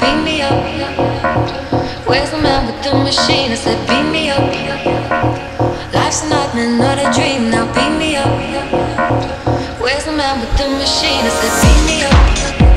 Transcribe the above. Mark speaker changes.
Speaker 1: beat me up. Where's the man with the machine? I said, beat me up. Life's a nightmare, not a dream. Now beat me up. Where's the man with the machine? I said, beat me up.